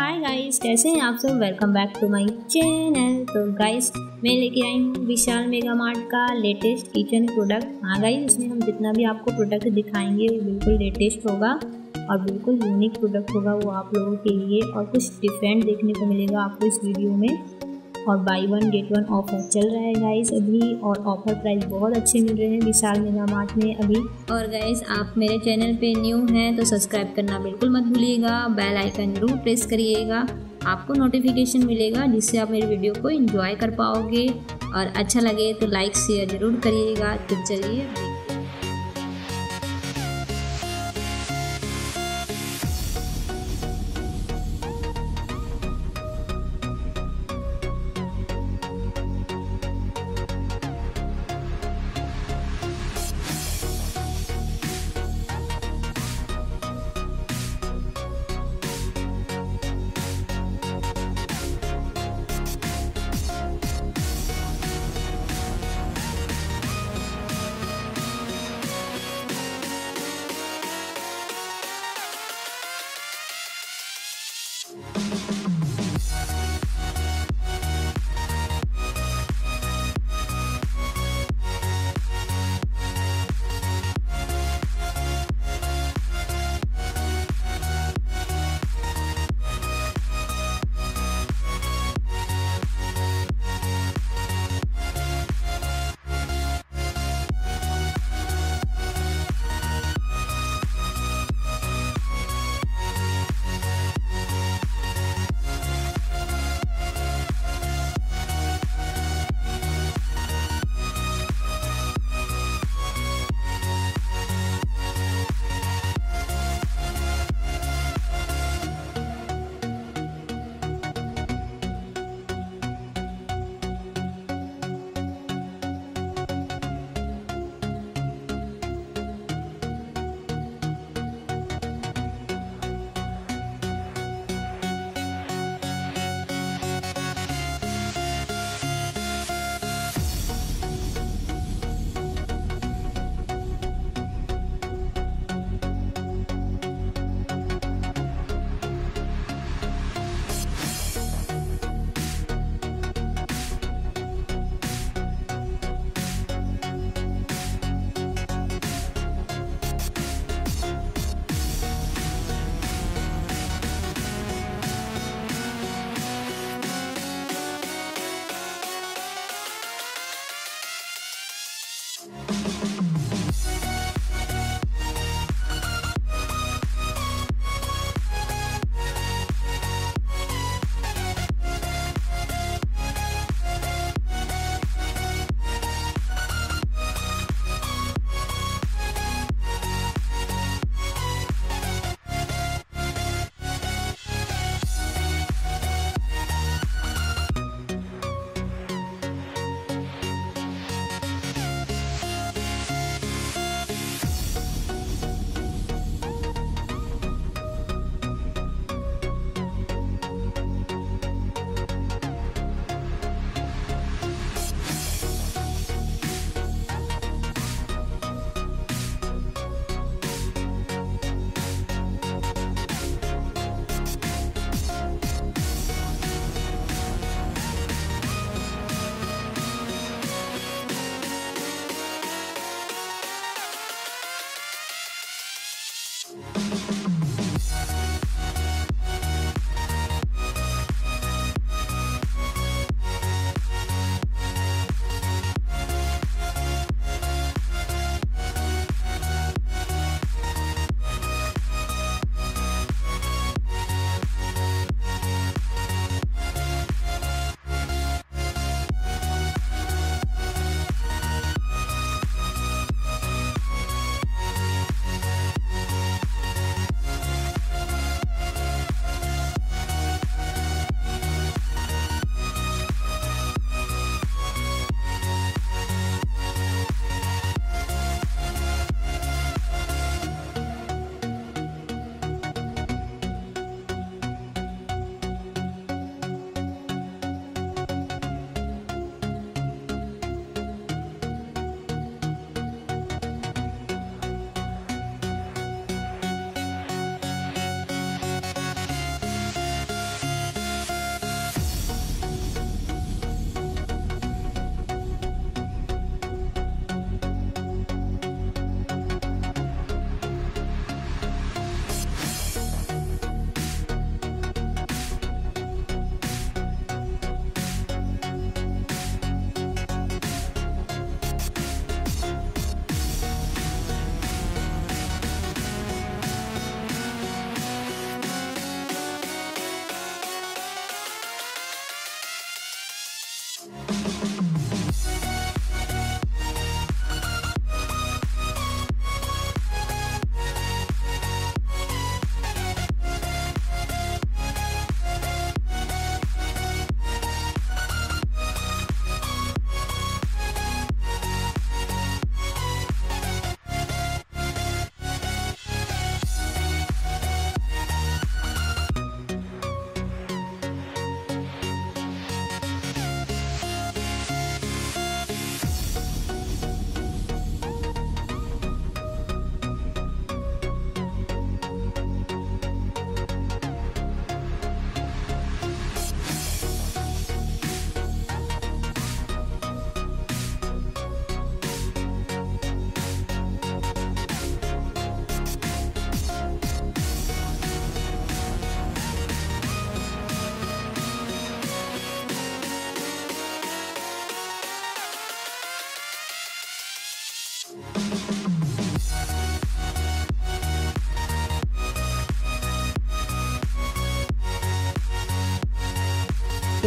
Hi guys कैसे हैं आप सब? Welcome back to my channel तो गाइस मैं लेके आई हूँ विशाल मेगा मार्ट का लेटेस्ट किचन प्रोडक्ट हाँ गाइस इसमें हम जितना भी आपको प्रोडक्ट दिखाएँगे, वो बिल्कुल लेटेस्ट होगा और बिल्कुल यूनिक प्रोडक्ट होगा वो आप लोगों के लिए और कुछ डिफरेंट देखने को मिलेगा आपको इस वीडियो में. और buy one get one offer चल रहा है गाइस अभी, और ऑफ़र प्राइस बहुत अच्छे मिल रहे हैं विशाल मेगा मार्ट में अभी। और गाइस आप मेरे चैनल पे न्यू हैं तो सब्सक्राइब करना बिल्कुल मत भूलिएगा बेल आइकन ज़रूर प्रेस करिएगा। आपको नोटिफिकेशन मिलेगा, जिससे आप मेरी वीडियो को एंजॉय कर पाओगे। और अच्छा लगे तो लाइक शेयर ज़रूर करिएगा। तो चलिए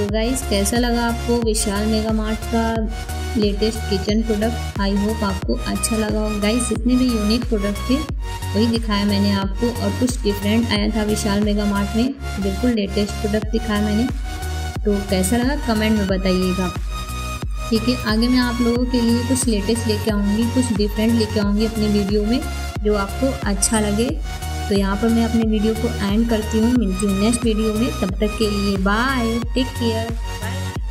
तो गाइस कैसा लगा आपको विशाल मेगा मार्ट का latest kitchen product I hope आपको अच्छा लगा हो गाइस जितने भी यूनिक प्रोडक्ट थे, वही दिखाया मैंने आपको और कुछ डिफरेंट आया था विशाल मेगा मार्ट में। बिल्कुल लेटेस्ट प्रोडक्ट दिखाया मैंने। तो कैसा लगा? कमेंट में बताइएगा। ठीक है, आगे मैं आप लोगों के लिए कुछ लेटेस्ट लेके आऊँगी, कुछ डिफरेंट लेके आऊँगी अपने वीडियो में, जो आपको अच्छा लगे। तो यहाँ पर मैं अपने वीडियो को एंड करती हूँ। मिलती हूँ नेक्स्ट वीडियो में। तब तक के लिए बाय टेक केयर बाय